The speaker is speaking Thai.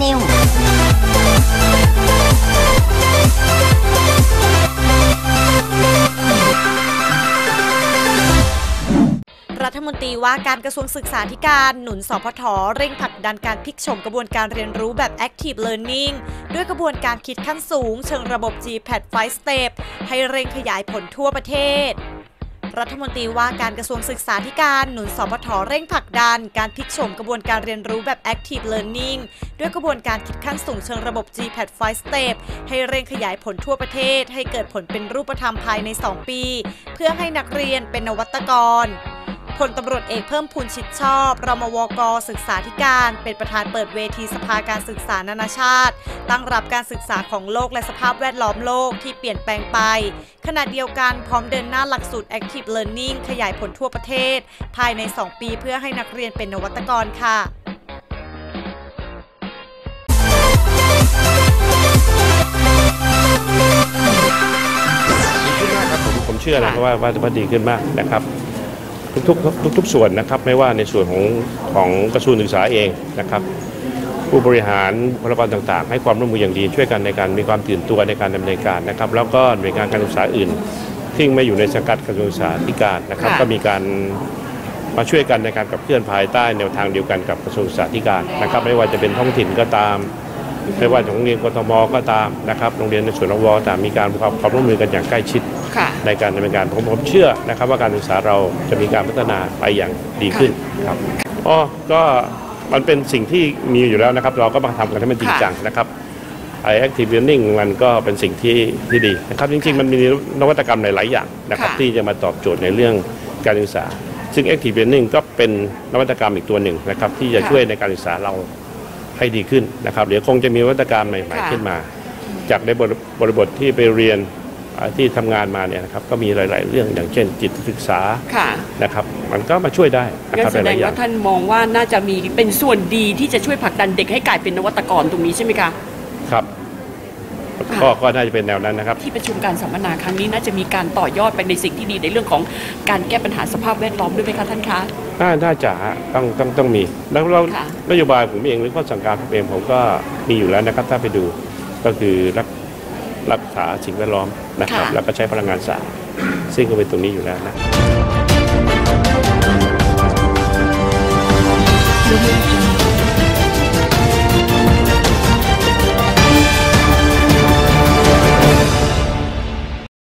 เร็วรัฐมนตรีว่าการกระทรวงศึกษาธิการหนุนสพทเร่งผลักดันการพิกชมกระบวนการเรียนรู้แบบ Active Learning ด้วยกระบวนการคิดขั้นสูง เชิงระบบ G-PAD 5 Step ให้เร่งขยายผลทั่วประเทศ รัฐมนตรีว่าการกระทรวงศึกษาธิการหนุนสพทเร่งผลักดัน การพลิกโฉมกระบวนการเรียนรู้แบบ Active Learning ด้วยกระบวนการคิดขั้นสูงเชิงระบบ GPAT 5 Step ให้เร่งขยายผลทั่วประเทศ ให้เกิดผลเป็นรูปธรรมภายใน 2 ปี เพื่อให้นักเรียนเป็นนวัตกร พลตำรวจเอกเพิ่มพูนชิดชอบ รมวกศึกษาธิการ เป็นประธานเปิดเวทีสภาการศึกษานานาชาติ ตั้งรับการศึกษาของโลกและสภาพแวดล้อมโลกที่เปลี่ยนแปลงไป ขณะเดียวกันพร้อมเดินหน้าหลักสูตร Active Learning ขยายผลทั่วประเทศ ภายใน 2 ปีเพื่อให้นักเรียนเป็นนวัตกรค่ะผมผมเชื่อนะว่าว่าว่าดีขึ้นมากนะครับ ทุกๆทุกๆส่วนนะครับไม่ว่าในส่วนของของกระทรวงศึกษาเองนะครับผู้บริหารบุคลากรต่างๆ ให้ความร่วมมืออย่างดีช่วยกันในการมีความตื่นตัวในการดำเนินการนะครับ แล้วก็หน่วยงานการศึกษาอื่นที่ไม่อยู่ในสังกัดกระทรวงศึกษาธิการนะครับค่ะก็มีการมาช่วยกันในการขับเคลื่อนภายใต้แนวทางเดียวกันกับกระทรวงศึกษาธิการนะครับ ไม่ว่าจะเป็นท้องถิ่นก็ตาม ไม่ว่าจะโรงเรียนกทมก็ตามนะครับโรงเรียนในส่วนรวต่างมีการความความร่วมมือกันอย่างใกล้ชิดค่ะ ในการดำเนินการผมผมเชื่อนะครับว่าการศึกษาเราจะมีการพัฒนาไปอย่างดีขึ้นครับอ๋อก็มันเป็นสิ่งที่มีอยู่แล้วนะครับ เราก็มาทำกันให้มันจริงจังนะครับไอ active learning มันก็เป็นสิ่งที่ที่ดีนะครับ จริง ๆ มันมีนวัตกรรมหลาย ๆ อย่างนะครับค่ะที่จะมาตอบโจทย์ในเรื่องการศึกษา ซึ่ง active learning ก็เป็นนวัตกรรมอีกตัวหนึ่งนะครับที่จะช่วยในการศึกษาเราให้ดีขึ้นนะครับเดี๋ยวคงจะมีนวัตกรรมใหม่ค่ะๆขึ้นมา จากในบริบริบทที่ไปเรียนอ่า ที่ทำงานมาเนี่ยนะครับก็มีหลาย ๆ เรื่องอย่างเช่น จิตศึกษาค่ะนะครับ มันก็มาช่วยได้นะงั้ครับนแสหดลางยๆอย่าว่างท่านมองว่าน่าจะมีเป็นส่วนดีที่จะช่วยผลักดันเด็กให้กลายเป็นนวัตกรตรงนี้ใช่ไหมคะครับค่ะก็ก็น่าจะเป็นแนวนั้นนะครับ ที่ประชุมการสัมมนาครั้งนี้น่าจะมีการต่อยอดไปในสิ่งที่ดีในเรื่องของการแก้ปัญหาสภาพแวดล้อมด้วยไหมคะท่านคะน่าน่าจะต้องต้องต้องมี แล้วเราค่ะนโยบายผมเองหรือข้อสั่งการผมเองผมก็มีอยู่แล้วนะครับถ้าไปดูก็คือรัก รักษาสิ่งแวดล้อมนะครับ แล้วก็ใช้พลังงานสะอาดซึ่งก็เป็นตรงนี้อยู่แล้วนะ